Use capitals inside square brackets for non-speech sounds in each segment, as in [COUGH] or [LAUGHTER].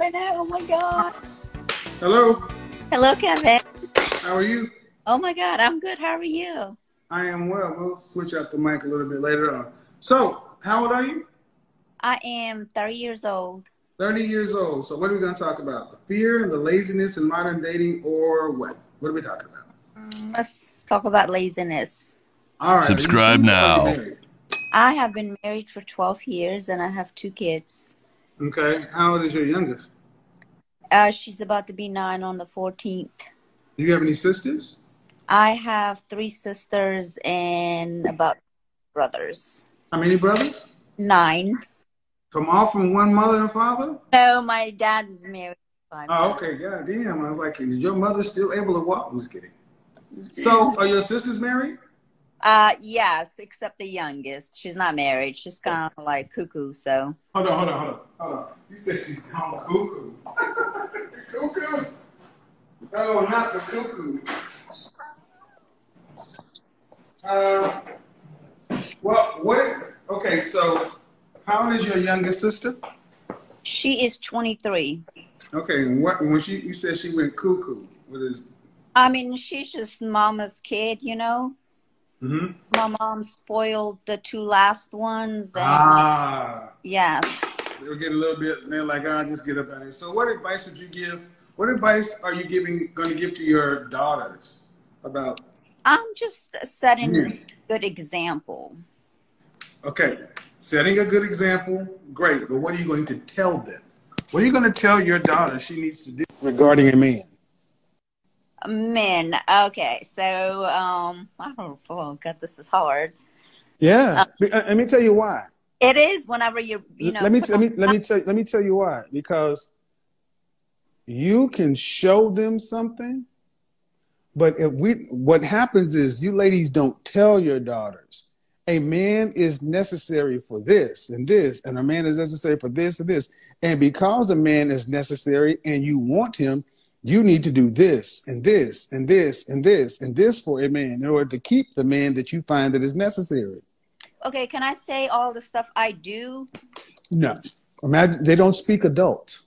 right now. Oh my god. Hello, Hello, Kevin. how are you? Oh my god, I'm good. How are you? I am well. We'll switch out the mic a little bit later on. So, how old are you? I am 30 years old. 30 years old. So, what are we going to talk about? The fear and the laziness in modern dating, or what? What are we talking about? Mm, Let's talk about laziness. All right. Subscribe Are you single or now. I have been married for 12 years and I have two kids. Okay. How old is your youngest? Uh, she's about to be nine on the 14th. Do you have any sisters? I have three sisters and about brothers. How many brothers? Nine. From all from one mother and father? No, my dad was married Oh, okay. God damn. I was like, is your mother still able to walk? I'm just kidding. So, are your sisters married? Uh, yes, except the youngest. She's not married. She's kind of like cuckoo, so. Hold on, hold on, hold on, hold on. You said she's called cuckoo. [LAUGHS] cuckoo? No, not the cuckoo. Uh, well, what? Okay, so how old is your youngest sister? She is 23. Okay, and what? When she, you said she went cuckoo. What is? I mean, she's just mama's kid, you know? Mm-hmm. My mom spoiled the two last ones. And Ah, Yes. they were getting a little bit. And they're like, ah, just get up out of here. So, what advice would you give? What advice are you giving? Going to give to your daughters about I'm just setting Yeah. a good example. Okay, setting a good example, great. But what are you going to tell them? What are you going to tell your daughter she needs to do regarding a man? Men. Okay. So, um, I don't oh, God, this is hard. Yeah, uh, let me tell you why. It is whenever you're, you know. let me put let me let me tell let me tell you why. Because you can show them something, but if we what happens is you ladies don't tell your daughters. A man is necessary for this and this, and a man is necessary for this and this. And because a man is necessary and you want him, you need to do this and this and this and this and this for a man in order to keep the man that you find that is necessary. Okay. Can I say all the stuff I do? No. Imagine they don't speak adult.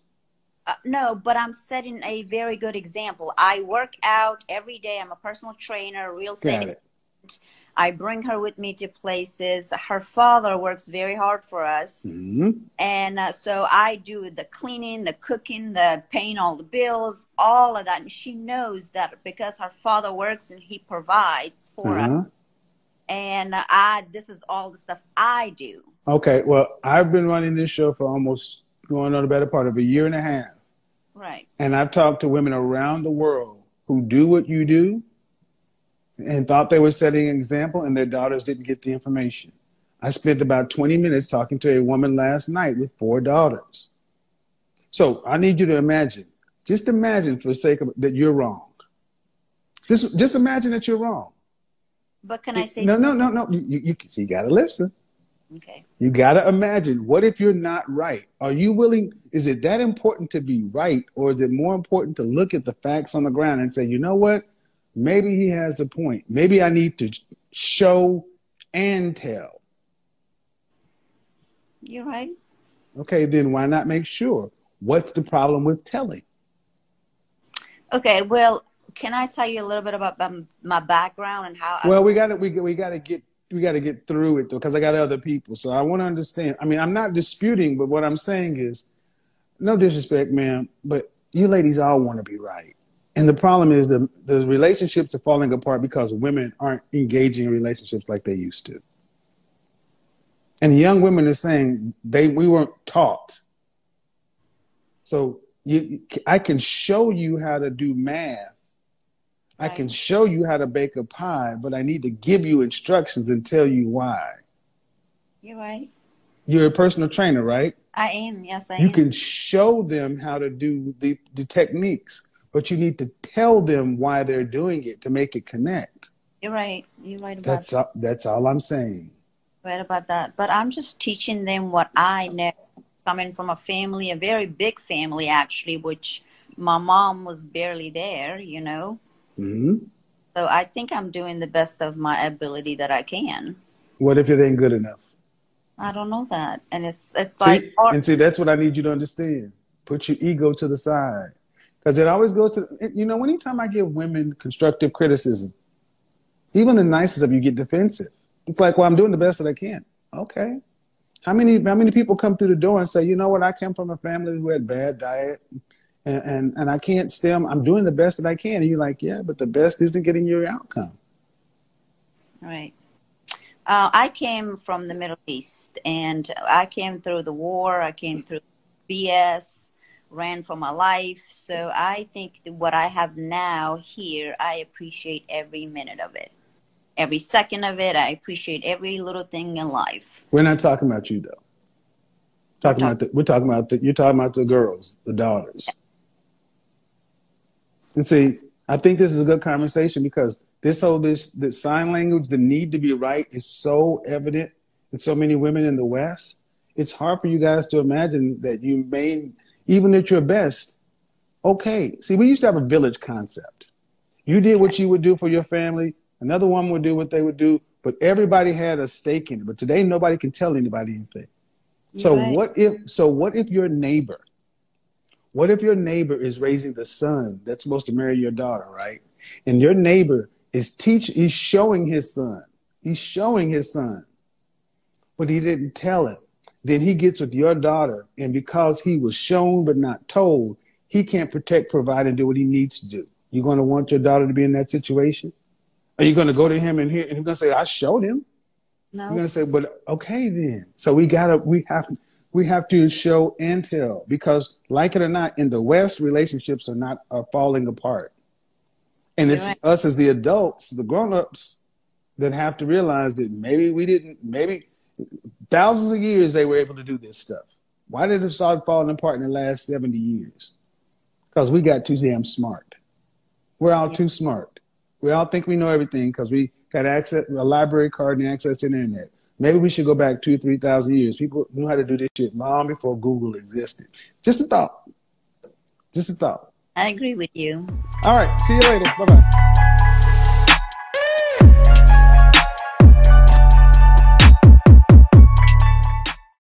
Uh, no, but I'm setting a very good example. I work out every day. I'm a personal trainer, real estate. I bring her with me to places. Her father works very hard for us. hmm And uh, so I do the cleaning, the cooking, the paying all the bills, all of that. And she knows that because her father works and he provides for Uh-huh. us. And uh, I, this is all the stuff I do. Okay, well, I've been running this show for almost going on the better part of a year and a half. Right. And I've talked to women around the world who do what you do and thought they were setting an example, and their daughters didn't get the information. I spent about 20 minutes talking to a woman last night with four daughters. So I need you to imagine, just imagine for the sake of that you're wrong. Just, just imagine that you're wrong. But can I say, No, no, no, no. You, you, you, so you got to listen. okay. You got to imagine what if you're not right? Are you willing? Is it that important to be right, or is it more important to look at the facts on the ground and say, you know what? Maybe he has a point. Maybe I need to show and tell. You're right. Okay, then why not make sure? What's the problem with telling? Okay. Well, can I tell you a little bit about my, background and how I Well, we got to we we got to get we got to get through it though because I got other people. So I want to understand. I mean, I'm not disputing, but what I'm saying is, no disrespect, ma'am, but you ladies all want to be right. And the problem is the the relationships are falling apart because women aren't engaging in relationships like they used to. And the young women are saying they we weren't taught. So you, I can show you how to do math. I can show you how to bake a pie, but I need to give you instructions and tell you why. You're right. You're a personal trainer, right? I am. Yes, I You am. You can show them how to do the, the techniques, but you need to tell them why they're doing it to make it connect. You're right. You're right about That's all, that's all I'm saying. right about that. But I'm just teaching them what I know. Coming from a family, a very big family actually, which my mom was barely there, you know. hmm So I think I'm doing the best of my ability that I can. What if it ain't good enough? I don't know that, and it's it's like see, or- and see, that's what I need you to understand. Put your ego to the side. Because it always goes to, you know, anytime I give women constructive criticism, even the nicest of you get defensive. It's like, well, I'm doing the best that I can. Okay. How many how many people come through the door and say, you know what, I come from a family who had bad diet and, and, and I can't stem, I'm doing the best that I can. And you're like, yeah, but the best isn't getting your outcome. Right. Uh, I came from the Middle East and I came through the war, I came through BS, ran for my life. So I think what I have now here, I appreciate every minute of it every second of it. I appreciate every little thing in life. We're not talking about you though. Talking talk- about the, we're talking about the, you're talking about the girls, the daughters. Yeah. And see, I think this is a good conversation because this whole this the sign language, the need to be right is so evident in so many women in the West. It's hard for you guys to imagine that you may, even at your best, okay. See, we used to have a village concept. You did what you would do for your family. Another one would do what they would do, but everybody had a stake in it. But today, nobody can tell anybody anything. So right. what if? So what if your neighbor? What if your neighbor is raising the son that's supposed to marry your daughter, right? And your neighbor is teach. He's showing his son. He's showing his son, but he didn't tell him. Then he gets with your daughter, and because he was shown but not told, he can't protect, provide, and do what he needs to do. You're going to want your daughter to be in that situation? Are you going to go to him and hear, and he's going to say, I showed him? No. You're going to say, but okay then. So we got to, we have to, we have to show and tell because like it or not, in the West, relationships are not, are falling apart. And it's right. us as the adults, the grown-ups that have to realize that maybe we didn't, maybe thousands of years they were able to do this stuff. Why did it start falling apart in the last 70 years? Because we got too damn smart. We're all too smart. We all think we know everything because we got access a library card and access to the internet. Maybe we should go back two, three thousand years. People knew how to do this shit long before Google existed. Just a thought. Just a thought. I agree with you. All right. See you later. Bye bye.